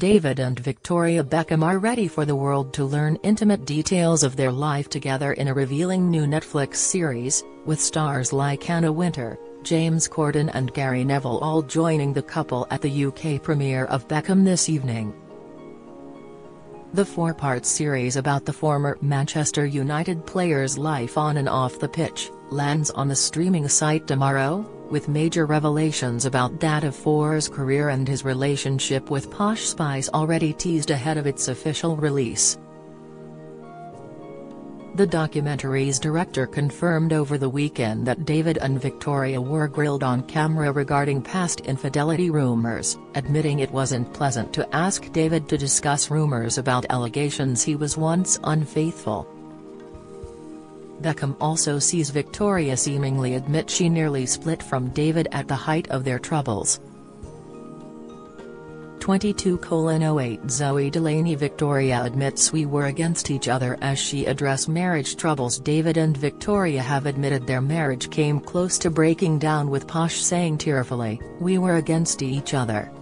David and Victoria Beckham are ready for the world to learn intimate details of their life together in a revealing new Netflix series, with stars like Anna Wintour, James Corden and Gary Neville all joining the couple at the UK premiere of Beckham this evening. The four-part series about the former Manchester United player's life on and off the pitch, lands on the streaming site tomorrow, with major revelations about that of Four's career and his relationship with Posh Spice already teased ahead of its official release. The documentary's director confirmed over the weekend that David and Victoria were grilled on camera regarding past infidelity rumors, admitting it wasn't pleasant to ask David to discuss rumors about allegations he was once unfaithful. Beckham also sees Victoria seemingly admit she nearly split from David at the height of their troubles. 22:08 Zoe Delaney Victoria admits we were against each other as she address marriage troubles David and Victoria have admitted their marriage came close to breaking down with Posh saying tearfully, we were against each other.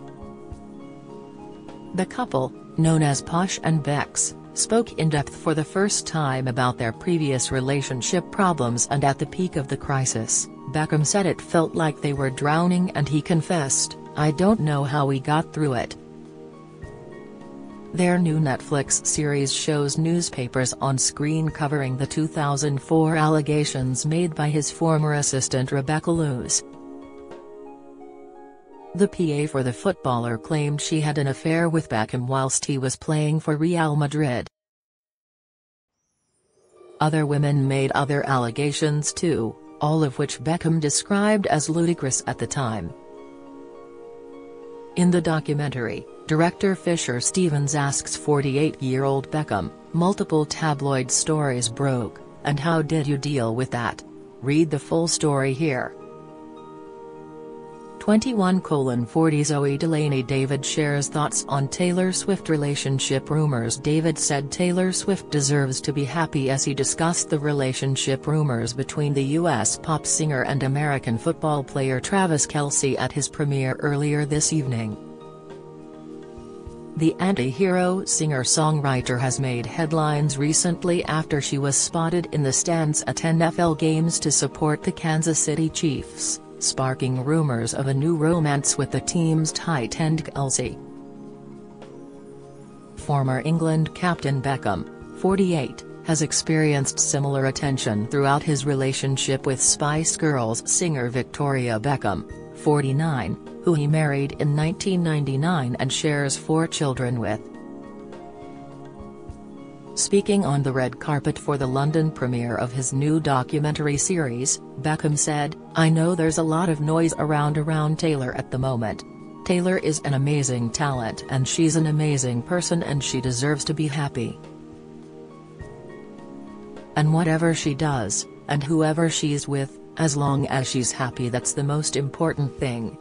The couple, known as Posh and Becks, spoke in depth for the first time about their previous relationship problems and at the peak of the crisis, Beckham said it felt like they were drowning and he confessed, I don't know how we got through it. Their new Netflix series shows newspapers on screen covering the 2004 allegations made by his former assistant Rebecca Loos. The PA for the footballer claimed she had an affair with Beckham whilst he was playing for Real Madrid. Other women made other allegations too, all of which Beckham described as ludicrous at the time. In the documentary, director Fisher Stevens asks 48-year-old Beckham, multiple tabloid stories broke, and how did you deal with that? Read the full story here. 21:40 Zoe Delaney David shares thoughts on Taylor Swift relationship rumors David said Taylor Swift deserves to be happy as he discussed the relationship rumors between the U.S. pop singer and American football player Travis Kelce at his premiere earlier this evening. The anti-hero singer-songwriter has made headlines recently after she was spotted in the stands at NFL games to support the Kansas City Chiefs sparking rumors of a new romance with the team's tight end Kelce. Former England captain Beckham, 48, has experienced similar attention throughout his relationship with Spice Girls singer Victoria Beckham, 49, who he married in 1999 and shares four children with. Speaking on the red carpet for the London premiere of his new documentary series, Beckham said, I know there's a lot of noise around around Taylor at the moment. Taylor is an amazing talent and she's an amazing person and she deserves to be happy. And whatever she does, and whoever she's with, as long as she's happy that's the most important thing.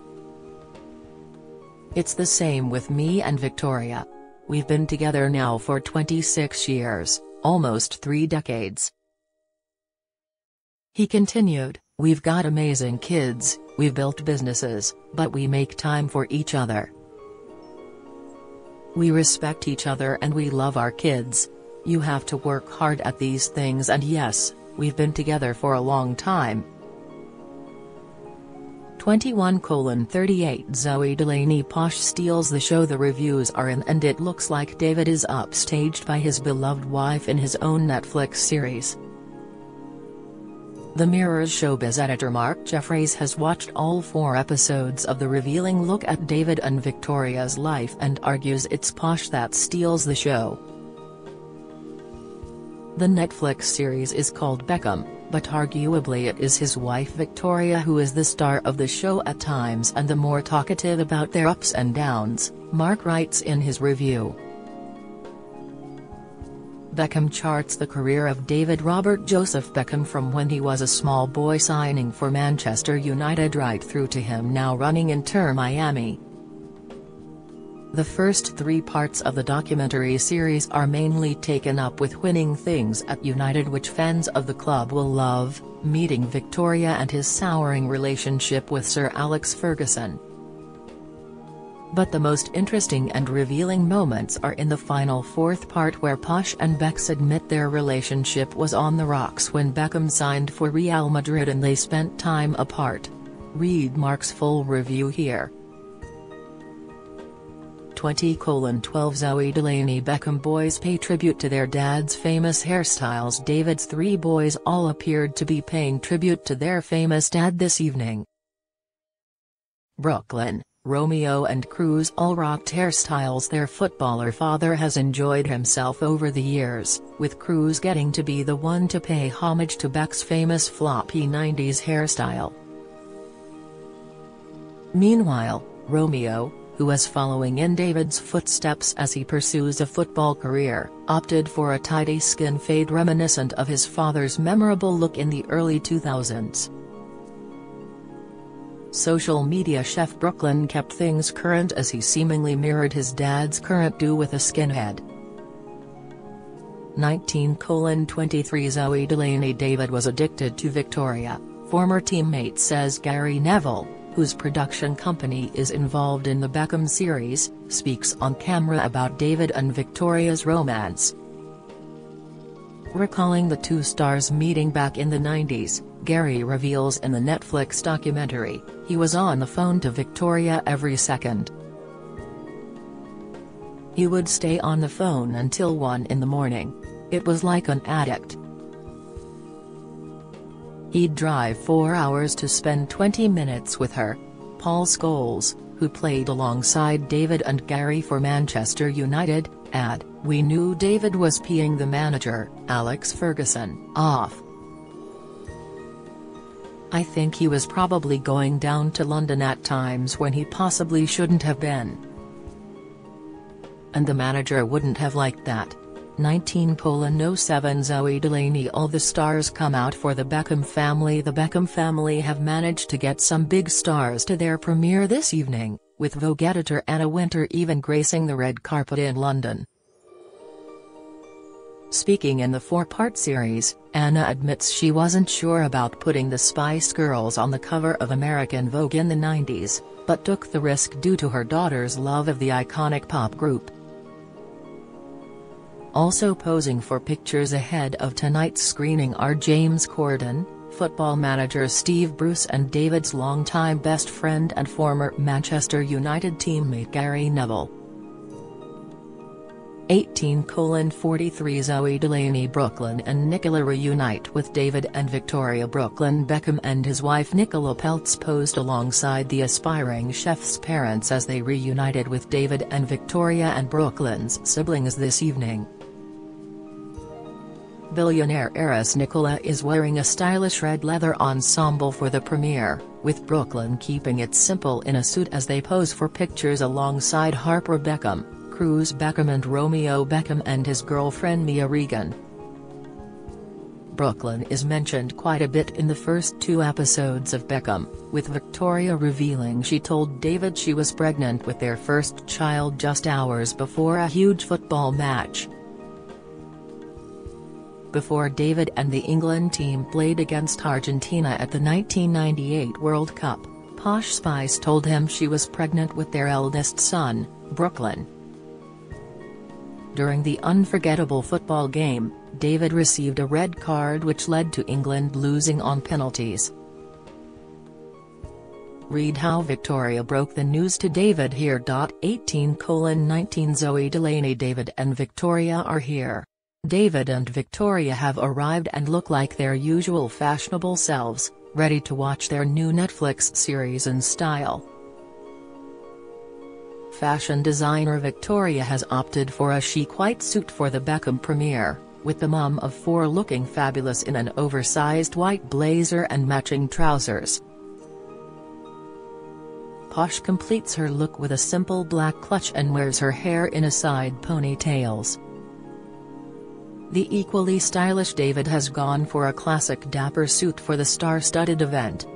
It's the same with me and Victoria. We've been together now for 26 years, almost three decades. He continued, We've got amazing kids, we've built businesses, but we make time for each other. We respect each other and we love our kids. You have to work hard at these things and yes, we've been together for a long time, 21:38 Zoe Delaney Posh steals the show the reviews are in and it looks like David is upstaged by his beloved wife in his own Netflix series. The Mirror's showbiz editor Mark Jefferies has watched all four episodes of the revealing look at David and Victoria's life and argues it's Posh that steals the show. The Netflix series is called Beckham, but arguably it is his wife Victoria who is the star of the show at times and the more talkative about their ups and downs, Mark writes in his review. Beckham charts the career of David Robert Joseph Beckham from when he was a small boy signing for Manchester United right through to him now running Inter Miami. The first three parts of the documentary series are mainly taken up with winning things at United which fans of the club will love, meeting Victoria and his souring relationship with Sir Alex Ferguson. But the most interesting and revealing moments are in the final fourth part where Posh and Becks admit their relationship was on the rocks when Beckham signed for Real Madrid and they spent time apart. Read Mark's full review here. 20 colon 12 Zoe Delaney Beckham boys pay tribute to their dad's famous hairstyles David's three boys all appeared to be paying tribute to their famous dad this evening. Brooklyn, Romeo and Cruz all rocked hairstyles their footballer father has enjoyed himself over the years, with Cruz getting to be the one to pay homage to Beck's famous floppy 90s hairstyle. Meanwhile, Romeo, who is following in David's footsteps as he pursues a football career, opted for a tidy skin fade reminiscent of his father's memorable look in the early 2000s. Social media chef Brooklyn kept things current as he seemingly mirrored his dad's current do with a skinhead. 19:23 Zoe Delaney David was addicted to Victoria, former teammate says Gary Neville, whose production company is involved in the Beckham series, speaks on camera about David and Victoria's romance. Recalling the two stars meeting back in the 90s, Gary reveals in the Netflix documentary, he was on the phone to Victoria every second. He would stay on the phone until 1 in the morning. It was like an addict. He'd drive four hours to spend 20 minutes with her. Paul Scholes, who played alongside David and Gary for Manchester United, add, We knew David was peeing the manager, Alex Ferguson, off. I think he was probably going down to London at times when he possibly shouldn't have been. And the manager wouldn't have liked that. 19:07 Zoe Delaney All the stars come out for the Beckham family The Beckham family have managed to get some big stars to their premiere this evening, with Vogue editor Anna Wintour even gracing the red carpet in London. Speaking in the four-part series, Anna admits she wasn't sure about putting the Spice Girls on the cover of American Vogue in the 90s, but took the risk due to her daughter's love of the iconic pop group. Also posing for pictures ahead of tonight's screening are James Corden, football manager Steve Bruce and David's longtime best friend and former Manchester United teammate Gary Neville. 18:43 Zoe Delaney Brooklyn and Nicola reunite with David and Victoria Brooklyn Beckham and his wife Nicola Peltz posed alongside the aspiring chef's parents as they reunited with David and Victoria and Brooklyn's siblings this evening. Billionaire heiress Nicola is wearing a stylish red leather ensemble for the premiere, with Brooklyn keeping it simple in a suit as they pose for pictures alongside Harper Beckham, Cruz Beckham and Romeo Beckham and his girlfriend Mia Regan. Brooklyn is mentioned quite a bit in the first two episodes of Beckham, with Victoria revealing she told David she was pregnant with their first child just hours before a huge football match before David and the England team played against Argentina at the 1998 World Cup, Posh Spice told him she was pregnant with their eldest son, Brooklyn. During the unforgettable football game, David received a red card which led to England losing on penalties. Read how Victoria broke the news to David here. 18 colon 19 Zoe Delaney David and Victoria are here. David and Victoria have arrived and look like their usual fashionable selves, ready to watch their new Netflix series in style. Fashion designer Victoria has opted for a chic white suit for the Beckham premiere, with the mum of four looking fabulous in an oversized white blazer and matching trousers. Posh completes her look with a simple black clutch and wears her hair in a side ponytails. The equally stylish David has gone for a classic dapper suit for the star-studded event.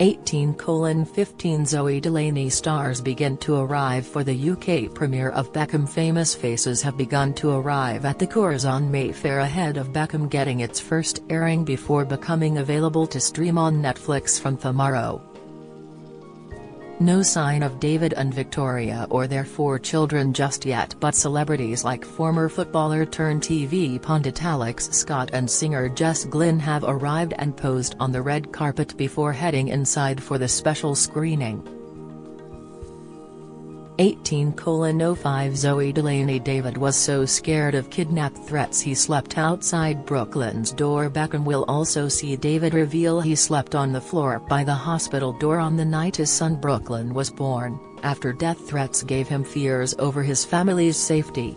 18:15 Zoe Delaney stars begin to arrive for the UK premiere of Beckham Famous Faces have begun to arrive at the Curzon Mayfair ahead of Beckham getting its first airing before becoming available to stream on Netflix from tomorrow. No sign of David and Victoria or their four children just yet but celebrities like former footballer turned TV pundit Alex Scott and singer Jess Glynne have arrived and posed on the red carpet before heading inside for the special screening. 18:05 Zoe Delaney David was so scared of kidnap threats he slept outside Brooklyn's door Beckham will also see David reveal he slept on the floor by the hospital door on the night his son Brooklyn was born, after death threats gave him fears over his family's safety.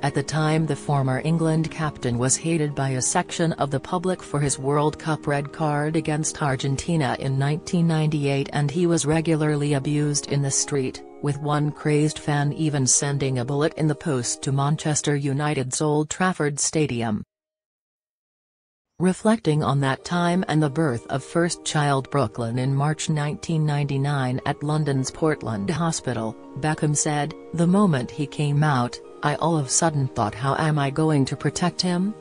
At the time the former England captain was hated by a section of the public for his World Cup red card against Argentina in 1998 and he was regularly abused in the street, with one crazed fan even sending a bullet in the post to Manchester United's Old Trafford Stadium. Reflecting on that time and the birth of first child Brooklyn in March 1999 at London's Portland Hospital, Beckham said, the moment he came out, I all of a sudden thought how am I going to protect him?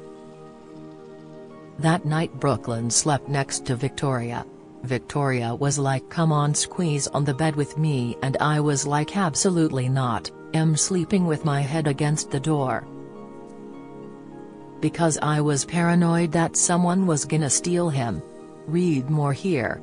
That night Brooklyn slept next to Victoria. Victoria was like come on squeeze on the bed with me and I was like absolutely not, am sleeping with my head against the door. Because I was paranoid that someone was gonna steal him. Read more here.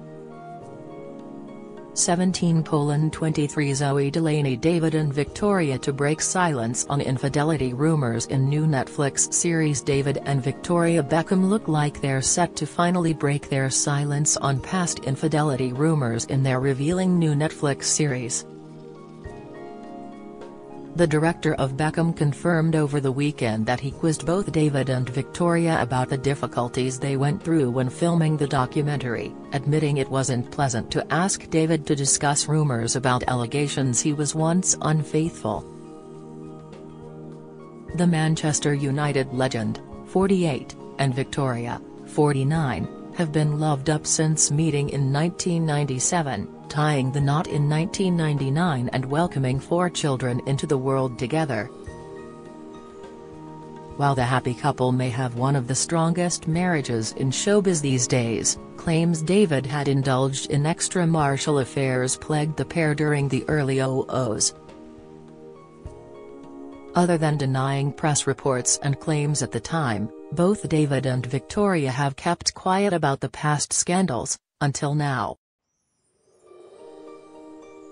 17 Poland 23 Zoe Delaney David and Victoria to break silence on infidelity rumors in new Netflix series David and Victoria Beckham look like they're set to finally break their silence on past infidelity rumors in their revealing new Netflix series. The director of Beckham confirmed over the weekend that he quizzed both David and Victoria about the difficulties they went through when filming the documentary, admitting it wasn't pleasant to ask David to discuss rumors about allegations he was once unfaithful. The Manchester United legend, 48, and Victoria, 49, have been loved up since meeting in 1997, tying the knot in 1999 and welcoming four children into the world together. While the happy couple may have one of the strongest marriages in showbiz these days, claims David had indulged in extramarital affairs plagued the pair during the early 00s. Other than denying press reports and claims at the time, both David and Victoria have kept quiet about the past scandals, until now.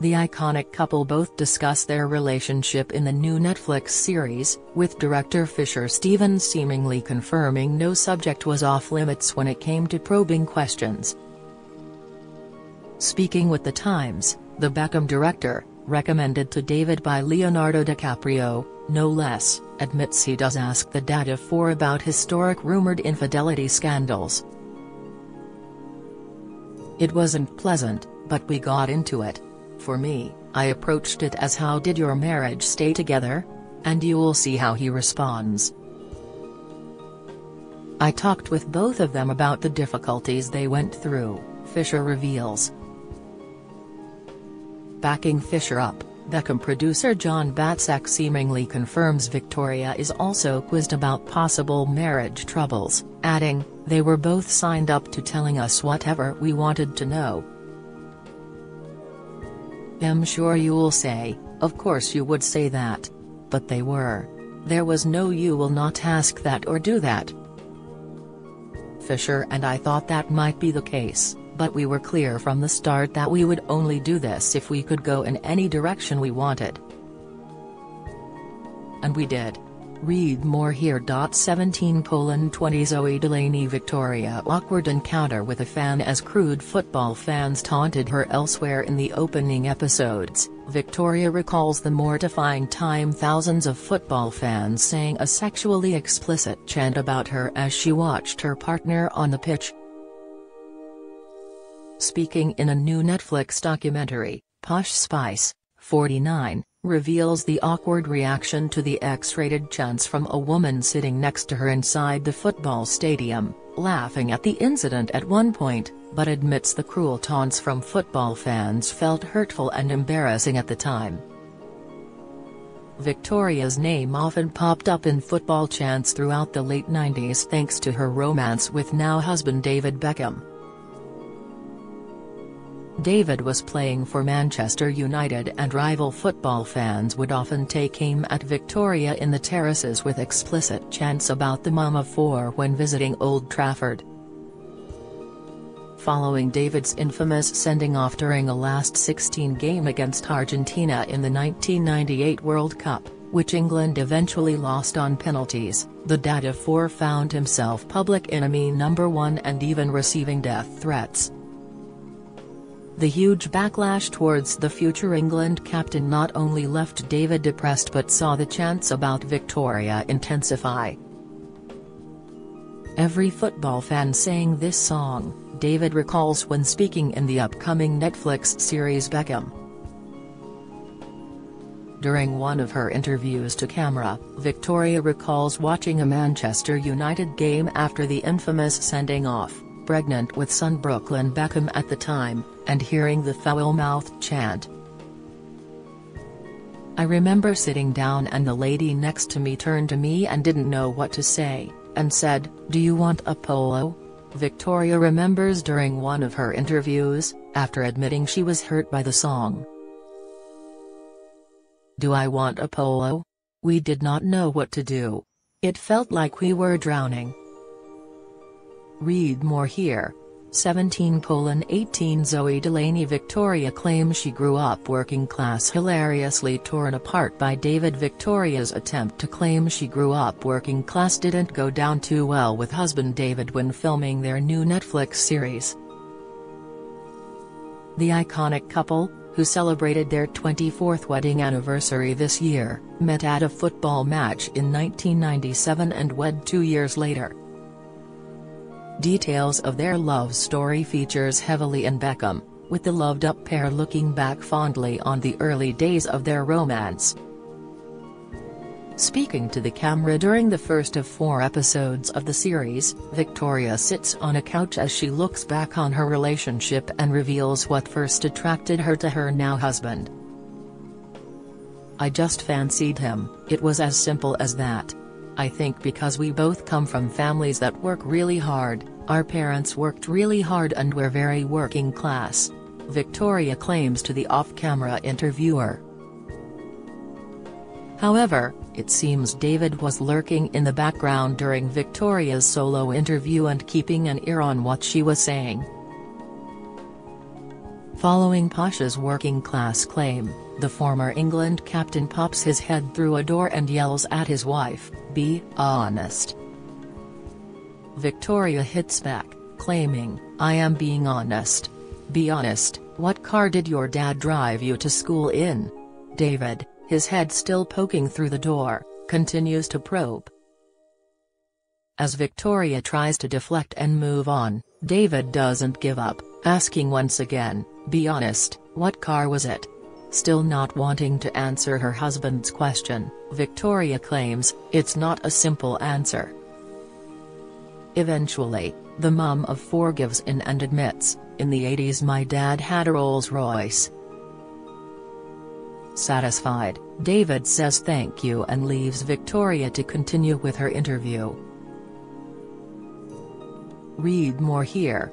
The iconic couple both discuss their relationship in the new Netflix series, with director Fisher Stevens seemingly confirming no subject was off-limits when it came to probing questions. Speaking with The Times, the Beckham director, recommended to David by Leonardo DiCaprio, no less, admits he does ask the data for about historic rumored infidelity scandals. It wasn't pleasant, but we got into it. For me, I approached it as how did your marriage stay together? And you'll see how he responds. I talked with both of them about the difficulties they went through, Fisher reveals. Backing Fisher up, Beckham producer John Battsek seemingly confirms Victoria is also quizzed about possible marriage troubles, adding, they were both signed up to telling us whatever we wanted to know, am sure you'll say, of course you would say that. But they were. There was no you will not ask that or do that. Fisher and I thought that might be the case, but we were clear from the start that we would only do this if we could go in any direction we wanted. And we did. Read more here. 17 Poland 20 Zoe Delaney Victoria awkward encounter with a fan as crude football fans taunted her elsewhere in the opening episodes, Victoria recalls the mortifying time thousands of football fans sang a sexually explicit chant about her as she watched her partner on the pitch. Speaking in a new Netflix documentary, Posh Spice, 49, reveals the awkward reaction to the X-rated chants from a woman sitting next to her inside the football stadium, laughing at the incident at one point, but admits the cruel taunts from football fans felt hurtful and embarrassing at the time. Victoria's name often popped up in football chants throughout the late 90s thanks to her romance with now husband David Beckham. David was playing for Manchester United and rival football fans would often take aim at Victoria in the terraces with explicit chants about the mum of four when visiting Old Trafford. Following David's infamous sending-off during a last 16 game against Argentina in the 1998 World Cup, which England eventually lost on penalties, the dad of four found himself public enemy number one and even receiving death threats. The huge backlash towards the future England captain not only left David depressed but saw the chants about Victoria intensify. Every football fan sang this song, David recalls when speaking in the upcoming Netflix series Beckham. During one of her interviews to camera, Victoria recalls watching a Manchester United game after the infamous sending off, pregnant with son Brooklyn Beckham at the time, and hearing the foul-mouthed chant. I remember sitting down and the lady next to me turned to me and didn't know what to say, and said, do you want a polo? Victoria remembers during one of her interviews, after admitting she was hurt by the song. Do I want a polo? We did not know what to do. It felt like we were drowning. Read more here. 17 18 Zoe Delaney Victoria claims she grew up working class hilariously torn apart by David Victoria's attempt to claim she grew up working class didn't go down too well with husband David when filming their new Netflix series. The iconic couple, who celebrated their 24th wedding anniversary this year, met at a football match in 1997 and wed two years later. Details of their love story features heavily in Beckham, with the loved-up pair looking back fondly on the early days of their romance. Speaking to the camera during the first of four episodes of the series, Victoria sits on a couch as she looks back on her relationship and reveals what first attracted her to her now husband. I just fancied him, it was as simple as that. I think because we both come from families that work really hard, our parents worked really hard and we're very working class. Victoria claims to the off-camera interviewer. However, it seems David was lurking in the background during Victoria's solo interview and keeping an ear on what she was saying. Following Posh's working-class claim, the former England captain pops his head through a door and yells at his wife, be honest. Victoria hits back, claiming, I am being honest. Be honest, what car did your dad drive you to school in? David, his head still poking through the door, continues to probe. As Victoria tries to deflect and move on, David doesn't give up, asking once again, be honest, what car was it? Still not wanting to answer her husband's question, Victoria claims, it's not a simple answer. Eventually, the mum of four gives in and admits, in the 80s my dad had a Rolls Royce, Satisfied, David says thank you and leaves Victoria to continue with her interview. Read more here.